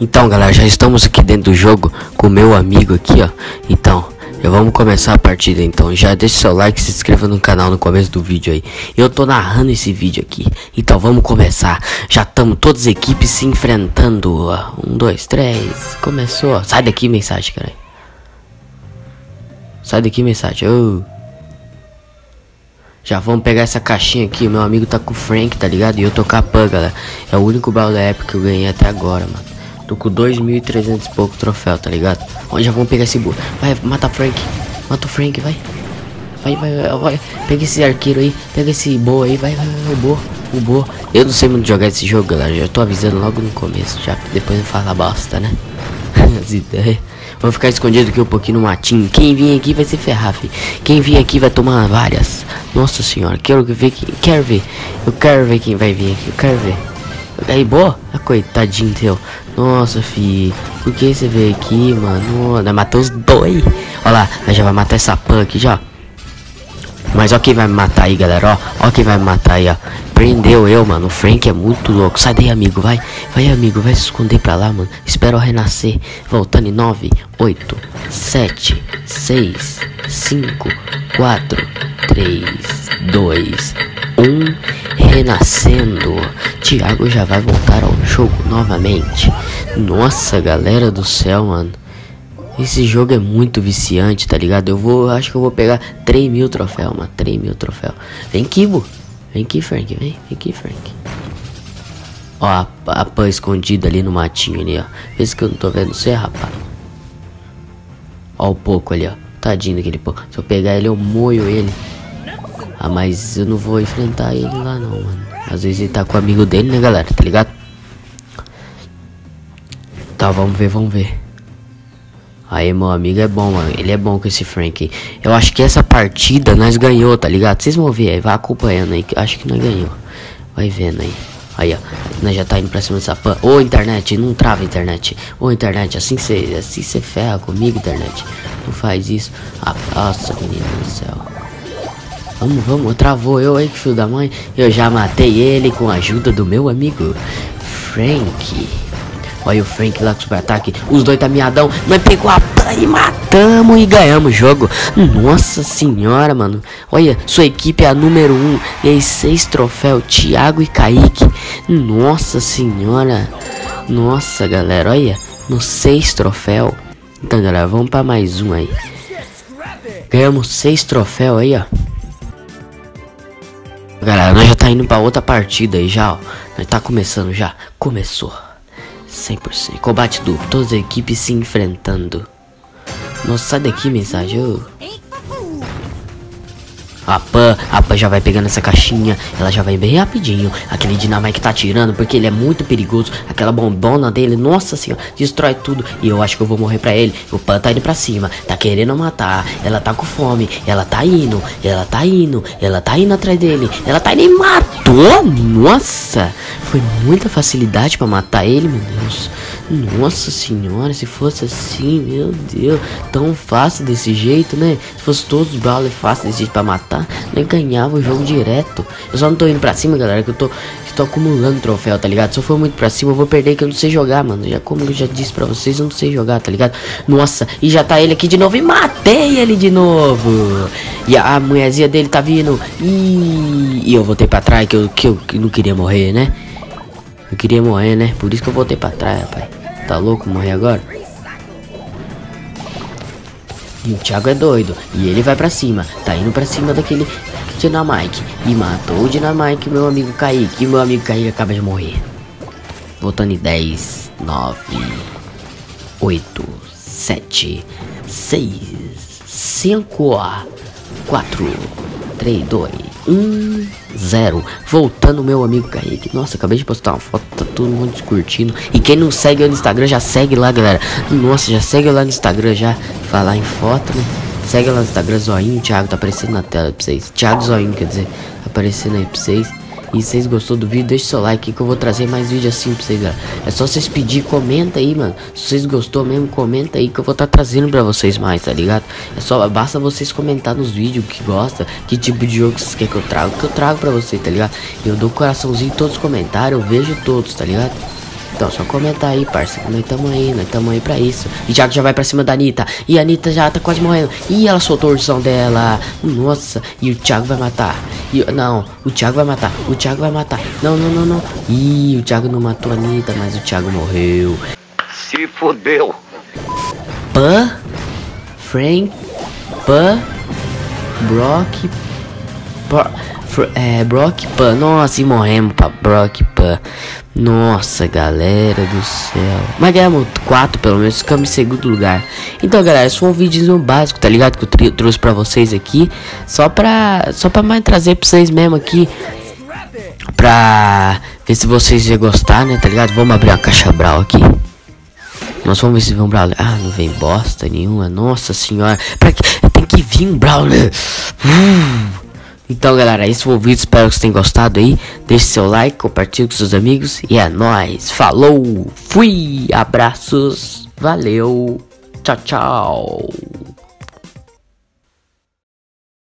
Então galera, já estamos aqui dentro do jogo com o meu amigo aqui, ó. Então, já vamos começar a partida então. Já deixa seu like, se inscreva no canal no começo do vídeo aí. Eu tô narrando esse vídeo aqui. Então vamos começar. Já estamos todas as equipes se enfrentando Um, dois, três Começou. Sai daqui mensagem, cara. Sai daqui mensagem. Oh. Já vamos pegar essa caixinha aqui. Meu amigo tá com o Frank, tá ligado? E eu tô com a Pug, galera. É o único baú da época que eu ganhei até agora, mano Tô com 2.300 e pouco troféu, tá ligado? Onde já vamos pegar esse burro. Vai, mata Frank. Mata o Frank, vai. Vai, vai, vai. Pega esse arqueiro aí. Pega esse boa aí. Vai, vai, vai. O boa. O boa. Eu não sei muito jogar esse jogo, galera. Já tô avisando logo no começo. Já depois não fala bosta, né? As ideias. Ficar escondido aqui um pouquinho no matinho. Quem vir aqui vai se ferrar, filho. Quem vir aqui vai tomar várias. Nossa senhora, quero ver quem. Quero ver. Eu quero ver quem vai vir aqui. Eu quero ver. Aí, boa? Ah, coitadinho teu. Nossa, fi. Por que você veio aqui, mano? Nós matou os dois. Olha lá, já vai matar essa pan aqui já. Mas ó quem vai me matar aí, galera, ó. Ó quem vai me matar aí, ó. Prendeu eu, mano. O Frank é muito louco. Sai daí, amigo, vai. Vai, amigo, vai se esconder pra lá, mano. Espera renascer. Voltando em 9, 8, 7, 6, 5, 4, 3, 2, 1. Renascendo. Thiago já vai voltar ao jogo novamente. Nossa, galera do céu, mano. Esse jogo é muito viciante, tá ligado? Eu vou, acho que eu vou pegar 3 mil troféus, mano. 3 mil troféus. Vem aqui, bu. Vem aqui, Frank. Vem, vem aqui, Frank. Ó, a, a pã escondida ali no matinho ali, ó. Vê se que eu não tô vendo você, rapaz. Ó o pouco ali, ó. Tadinho daquele pouco. Se eu pegar ele, eu moio ele. Ah, mas eu não vou enfrentar ele lá não, mano. Às vezes ele tá com o amigo dele, né, galera? Tá ligado? Tá, vamos ver, vamos ver. Aí, meu amigo é bom, mano. Ele é bom com esse Frank. Eu acho que essa partida nós ganhou, tá ligado? Vocês vão ver aí, vai acompanhando aí. Que acho que nós ganhou. Vai vendo aí. Aí, ó. Nós já tá indo pra cima dessa pan. Ô, internet, não trava internet. Ô, internet, assim você assim ferra comigo, internet. Não faz isso. Ah, nossa, menino do céu. Vamos, vamos, travou eu aí, filho da mãe. Eu já matei ele com a ajuda do meu amigo Frank. Olha o Frank lá com super ataque. Os dois tá miadão. Nós pegou a pan e matamos e ganhamos o jogo. Nossa senhora, mano. Olha, sua equipe é a número 1. Um, e aí, seis troféus. Thiago e Kaique. Nossa senhora. Nossa, galera. Olha, no seis troféus. Então, galera, vamos para mais um aí. Ganhamos seis troféus aí, ó. Galera, nós já tá indo pra outra partida aí já, ó. Nós tá começando já. Começou. 100%. Combate duplo. Todas as equipes se enfrentando. Nossa, sai daqui, mensagem. Oh. A Pan, a Pan já vai pegando essa caixinha, ela já vai bem rapidinho. Aquele Dynamite tá tirando porque ele é muito perigoso. Aquela bombona dele, nossa senhora, destrói tudo. E eu acho que eu vou morrer pra ele. O Pan tá indo pra cima, tá querendo matar. Ela tá com fome, ela tá indo, ela tá indo, ela tá indo atrás dele. Ela tá indo e matou. Nossa, foi muita facilidade pra matar ele, meu Deus. Nossa senhora, se fosse assim, meu Deus, tão fácil desse jeito, né? Se fosse todos os brawlers fáceis desse jeito pra matar, nem ganhava o jogo direto. Eu só não tô indo pra cima, galera, que eu tô, que tô acumulando troféu, tá ligado? Se eu for muito pra cima, eu vou perder que eu não sei jogar, mano. Já como eu já disse pra vocês, eu não sei jogar, tá ligado? Nossa, e já tá ele aqui de novo e matei ele de novo. E a, a mulherzinha dele tá vindo. E, e eu voltei pra trás que eu, que eu que não queria morrer, né? Eu queria morrer, né? Por isso que eu voltei pra trás, rapaz. Tá louco morrer agora? E o Thiago é doido. E ele vai pra cima. Tá indo pra cima daquele Dynamite. E matou o Dynamite, meu amigo Kaique. E meu amigo Kaique acaba de morrer. Voltando em 10, 9, 8, 7, 6, 5, 4, 3, 2, 1, 0. Voltando, meu amigo Kaique. Nossa, acabei de postar uma foto, tá todo mundo curtindo. E quem não segue eu no Instagram, já segue lá, galera. Nossa, já segue lá no Instagram, já. Falar em foto, né? Segue lá no Instagram, zoinho. Thiago tá aparecendo na tela pra vocês. Thiago Zoinho, quer dizer, aparecendo aí pra vocês. E se vocês gostou do vídeo, deixa seu like que eu vou trazer mais vídeo assim pra vocês, galera. É só vocês pedir, comenta aí, mano. Se vocês gostou mesmo, comenta aí que eu vou estar tá trazendo pra vocês mais, tá ligado? É só, basta vocês comentar nos vídeos que gosta, que tipo de jogo vocês querem que eu trago, que eu trago pra vocês, tá ligado? Eu dou coraçãozinho em todos os comentários, eu vejo todos, tá ligado? Então, só comentar aí, parça. Nós tamo aí, nós tamo aí pra isso. E Thiago já vai pra cima da Anitta. E a Anitta já tá quase morrendo. E ela soltou a ursão dela. Nossa, e o Thiago vai matar. E, não, o Thiago vai matar. O Thiago vai matar. Não, não, não, não. Ih, o Thiago não matou a Anitta, mas o Thiago morreu. Se fodeu. Pan, Frank, Pan, Brock, Bro, Fr- é, Brock Pan. Nossa, e morremos pra Brock Pan. Nossa, galera do céu. Mas ganhamos 4 pelo menos, ficamos em segundo lugar. Então, galera, esse foi um vídeo básico, tá ligado? Que eu trouxe pra vocês aqui. Só pra, só pra mais trazer pra vocês mesmo aqui. Pra ver se vocês iam gostar, né? Tá ligado? Vamos abrir uma caixa brau aqui. Nós vamos ver se vem um Brawler. Ah, não vem bosta nenhuma. Nossa senhora. Pra que? Tem que vir um Brawler. Hum. Então, galera, esse foi o vídeo. Espero que vocês tenham gostado aí. Deixe seu like, compartilhe com seus amigos. E é nóis. Falou. Fui. Abraços. Valeu. Tchau, tchau.